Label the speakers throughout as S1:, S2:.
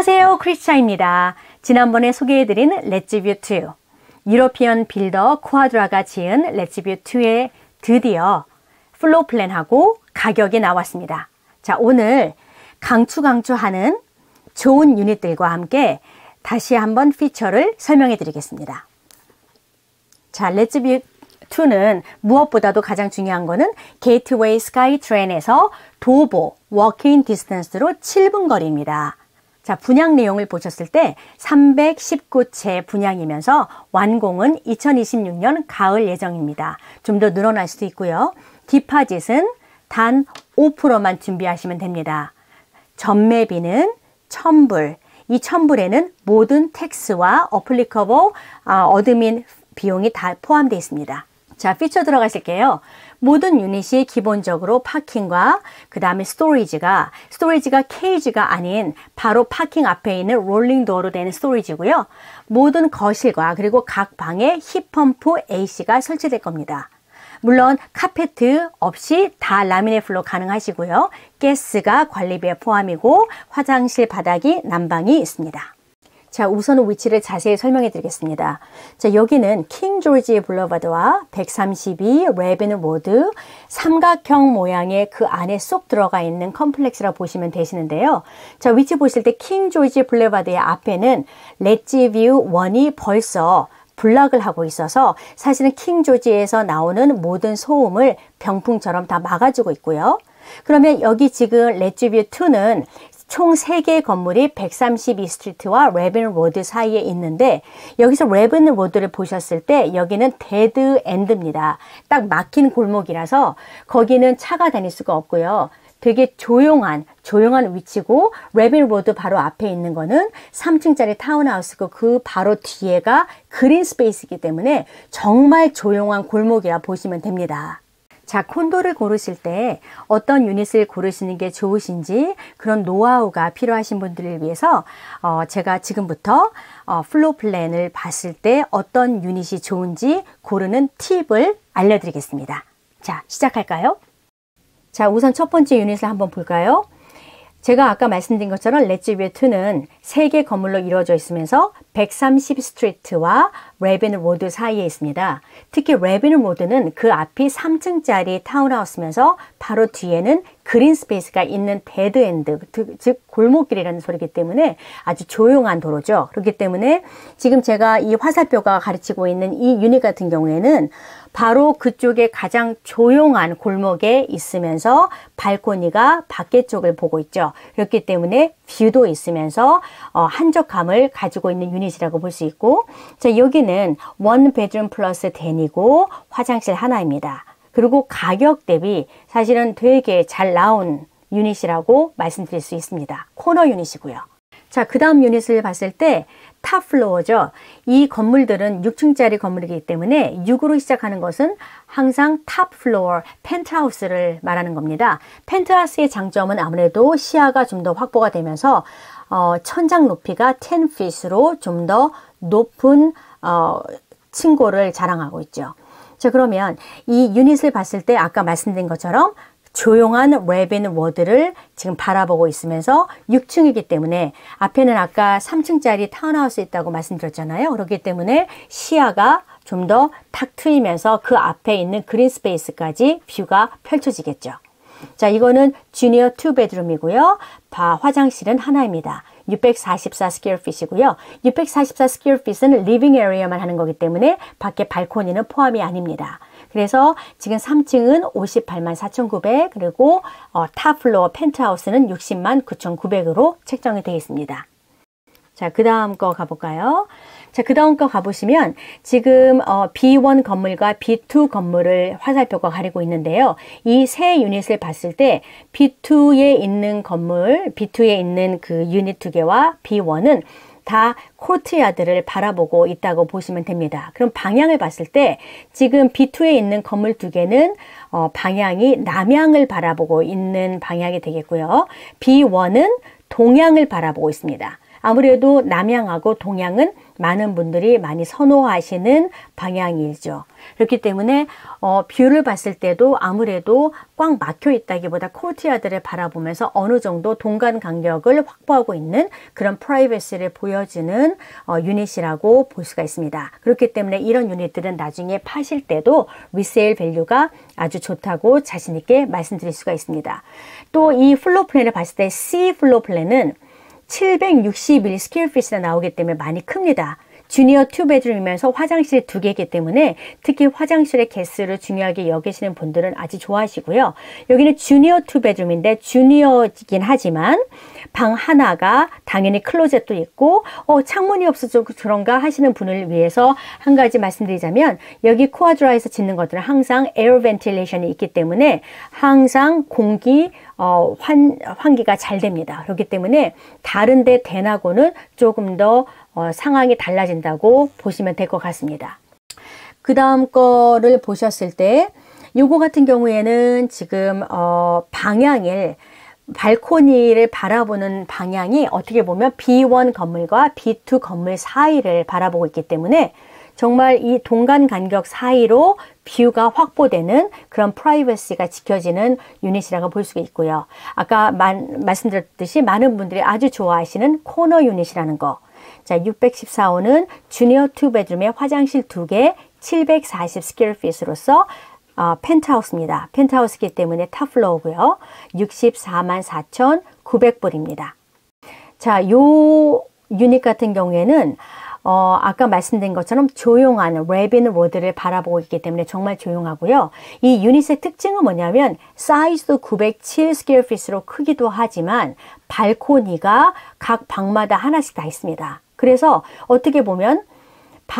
S1: 안녕하세요. 크리스차입니다. 지난번에 소개해드린 Ledgeview 2 European builder Quadra가 지은 Ledgeview 2에 드디어 floor plan하고 가격이 나왔습니다. 자 오늘 강추강추하는 좋은 유닛들과 함께 다시 한번 feature를 설명해 드리겠습니다. 자 Ledgeview 2는 무엇보다도 가장 중요한 거는 Gateway SkyTrain에서 도보 walking distance로 7분 거리입니다. 자, 분양 내용을 보셨을 때 319채 분양이면서 완공은 2026년 가을 예정입니다. 좀 더 늘어날 수도 있고요. deposit은 단 5%만 준비하시면 됩니다. 전매비는 1000불. 이 1000불에는 모든 tax와 applicable admin 비용이 다 포함되어 있습니다. 자, 피처 들어가실게요. 모든 유닛이 기본적으로 parking과 그 다음에 storage가 storage가 케이지가 아닌 바로 parking 앞에 있는 rolling door로 되는 storage고요. 모든 거실과 그리고 각 방에 heat pump AC가 설치될 겁니다. 물론 카페트 없이 다 laminate floor 가능하시고요. 가스가 관리비에 포함이고 화장실 바닥이 난방이 있습니다. 자, 우선 위치를 자세히 설명해 드리겠습니다. 자, 여기는 King George Boulevard와 132 Ravine Road 삼각형 모양의 그 안에 쏙 들어가 있는 complex라 보시면 되시는데요. 자, 위치 보실 때 King George Boulevard의 앞에는 Ledgeview 1이 벌써 block을 하고 있어서 사실은 King George에서 나오는 모든 소음을 병풍처럼 다 막아주고 있고요. 그러면 여기 지금 Ledgeview 2는 총 3개의 건물이 132 Street와 Ravine Road 사이에 있는데 여기서 Ravine Road를 보셨을 때 여기는 dead end입니다. 딱 막힌 골목이라서 거기는 차가 다닐 수가 없고요. 되게 조용한 조용한 위치고 Ravine Road 바로 앞에 있는 거는 3층짜리 타운하우스고 그 바로 뒤에가 green space이기 때문에 정말 조용한 골목이라 보시면 됩니다. 자, 콘도를 고르실 때 어떤 유닛을 고르시는 게 좋으신지 그런 노하우가 필요하신 분들을 위해서 어, 제가 지금부터 어, floor plan을 봤을 때 어떤 유닛이 좋은지 고르는 팁을 알려드리겠습니다. 자, 시작할까요? 자, 우선 첫 번째 유닛을 한번 볼까요? 제가 아까 말씀드린 것처럼 Ledgeview 2는 3개 건물로 이루어져 있으면서 130 Street와 Ravine Road 사이에 있습니다. 특히 Ravine Road는 그 앞이 3층짜리 타운하우스면서 바로 뒤에는 green space가 있는 dead end, 즉 골목길이라는 소리기 때문에 아주 조용한 도로죠. 그렇기 때문에 지금 제가 이 화살표가 가르치고 있는 이 유닛 같은 경우에는 바로 그쪽에 가장 조용한 골목에 있으면서 발코니가 밖에 쪽을 보고 있죠. 그렇기 때문에 view도 있으면서 어, 한적함을 가지고 있는 유닛이라고 볼 수 있고 자 여기는 one bedroom plus den이고 화장실 하나입니다. 그리고 가격 대비 사실은 되게 잘 나온 유닛이라고 말씀드릴 수 있습니다. 코너 유닛이고요. 자, 그 다음 유닛을 봤을 때 top floor죠. 이 건물들은 6층짜리 건물이기 때문에 6으로 시작하는 것은 항상 top floor, 펜트하우스를 말하는 겁니다. 펜트하우스의 장점은 아무래도 시야가 좀 더 확보가 되면서 어, 천장 높이가 10feet으로 좀 더 높은 어, 층고를 자랑하고 있죠. 자 그러면 이 유닛을 봤을 때 아까 말씀드린 것처럼 조용한 Ravine Road를 지금 바라보고 있으면서 6층이기 때문에 앞에는 아까 3층짜리 타운하우스 있다고 말씀드렸잖아요. 그렇기 때문에 시야가 좀 더 탁 트이면서 그 앞에 있는 green space까지 view가 펼쳐지겠죠. 자, 이거는 junior 2 bedroom이고요. 바 화장실은 하나입니다. 644 square feet이고요. 644 square feet은 living area만 하는 거기 때문에 밖에 발코니는 포함이 아닙니다. 그래서 지금 3층은 58만 4,900 그리고 어, top floor 펜트하우스는 60만 9,900으로 책정이 되어 있습니다. 자, 그 다음 거 가볼까요? 자, 그 다음 거 가보시면 지금 어, B1 건물과 B2 건물을 화살표가 가리고 있는데요. 이 세 유닛을 봤을 때 B2에 있는 건물, B2에 있는 그 유닛 두 개와 B1은 다 코트야드를 바라보고 있다고 보시면 됩니다. 그럼 방향을 봤을 때 지금 B2에 있는 건물 두 개는 어, 방향이 남향을 바라보고 있는 방향이 되겠고요. B1은 동향을 바라보고 있습니다. 아무래도 남향하고 동향은 많은 분들이 많이 선호하시는 방향이죠. 그렇기 때문에 어, 뷰를 봤을 때도 아무래도 꽉 막혀 있다기보다 courtyard를 바라보면서 어느 정도 동간 간격을 확보하고 있는 그런 프라이버시를 보여주는 어, 유닛이라고 볼 수가 있습니다. 그렇기 때문에 이런 유닛들은 나중에 파실 때도 resale value가 아주 좋다고 자신 있게 말씀드릴 수가 있습니다. 또 이 floor plan을 봤을 때 C floor plan은 761 square feet이나 나오기 때문에 많이 큽니다. junior two bedroom이면서 화장실 두 개이기 때문에 특히 화장실의 개수를 중요하게 여기시는 분들은 아주 좋아하시고요. 여기는 junior two bedroom인데 junior이긴 하지만 방 하나가 당연히 closet도 있고 어, 창문이 없어서 그런가 하시는 분을 위해서 한 가지 말씀드리자면 여기 Quadra에서 짓는 것들은 항상 air ventilation이 있기 때문에 항상 공기 어, 환, 환기가 잘 됩니다. 그렇기 때문에 다른 데하고는 조금 더 어, 상황이 달라진다고 보시면 될 것 같습니다. 그 다음 거를 보셨을 때 요거 같은 경우에는 지금 어, 방향을 발코니를 바라보는 방향이 어떻게 보면 B1 건물과 B2 건물 사이를 바라보고 있기 때문에 정말 이 동간 간격 사이로 뷰가 확보되는 그런 프라이버시가 지켜지는 유닛이라고 볼 수가 있고요. 아까 만, 말씀드렸듯이 많은 분들이 아주 좋아하시는 코너 유닛이라는 거. 자, 614호는 junior two bedroom에 화장실 두개 740 square feet으로서 어, 펜트하우스입니다. 펜트하우스이기 때문에 top floor고요. 64만 4,900불입니다. 자, 요 유닛 같은 경우에는 어, 아까 말씀드린 것처럼 조용한 Ravine Road를 바라보고 있기 때문에 정말 조용하고요. 이 유닛의 특징은 뭐냐면 사이즈도 907 square feet으로 크기도 하지만 발코니가 각 방마다 하나씩 다 있습니다. 그래서 어떻게 보면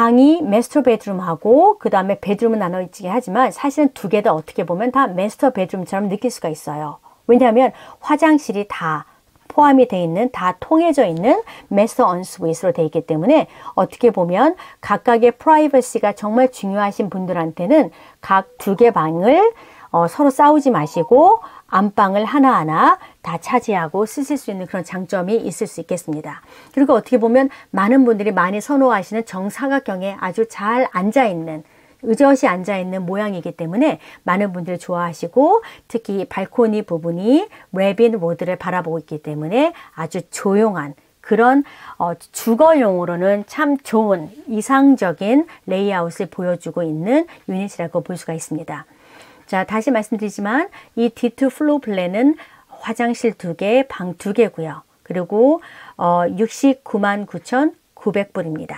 S1: 방이 master bedroom하고 그 다음에 bedroom은 나눠 있긴 하지만 사실은 두 개 다 어떻게 보면 다 master bedroom처럼 느낄 수가 있어요. 왜냐하면 화장실이 다 포함이 되어 있는 다 통해져 있는 master ensuite로 되어 있기 때문에 어떻게 보면 각각의 프라이버시가 정말 중요하신 분들한테는 각 두 개 방을 어, 서로 싸우지 마시고 안방을 하나하나 다 차지하고 쓰실 수 있는 그런 장점이 있을 수 있겠습니다. 그리고 어떻게 보면 많은 분들이 많이 선호하시는 정사각형에 아주 잘 앉아있는 의젓이 앉아있는 모양이기 때문에 많은 분들이 좋아하시고 특히 발코니 부분이 Ravine Road를 바라보고 있기 때문에 아주 조용한 그런 어, 주거용으로는 참 좋은 이상적인 레이아웃을 보여주고 있는 유닛이라고 볼 수가 있습니다. 자, 다시 말씀드리지만 이 D2 floor plan은 화장실 두 개, 방 두 개고요. 그리고 어, 69만 9,900불입니다.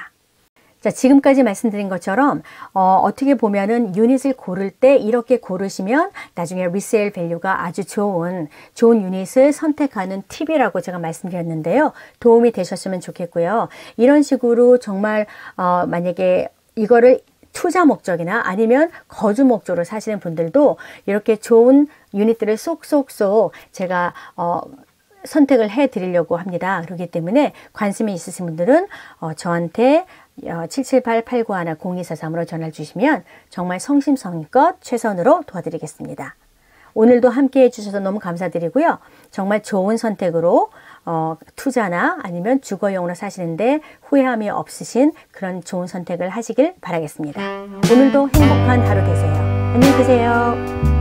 S1: 자, 지금까지 말씀드린 것처럼 어, 떻게 보면은 유닛을 고를 때 이렇게 고르시면 나중에 resale value가 아주 좋은 좋은 유닛을 선택하는 팁이라고 제가 말씀드렸는데요. 도움이 되셨으면 좋겠고요. 이런 식으로 정말 어, 만약에 이거를 투자 목적이나 아니면 거주 목적으로 사시는 분들도 이렇게 좋은 유닛들을 쏙쏙쏙 제가 어, 선택을 해 드리려고 합니다. 그렇기 때문에 관심이 있으신 분들은 어, 저한테 778-891-0243으로 전화를 주시면 정말 성심성의껏 최선으로 도와드리겠습니다. 오늘도 함께 해주셔서 너무 감사드리고요. 정말 좋은 선택으로 어, 투자나 아니면 주거용으로 사시는데 후회함이 없으신 그런 좋은 선택을 하시길 바라겠습니다. 오늘도 행복한 하루 되세요. 안녕히 계세요.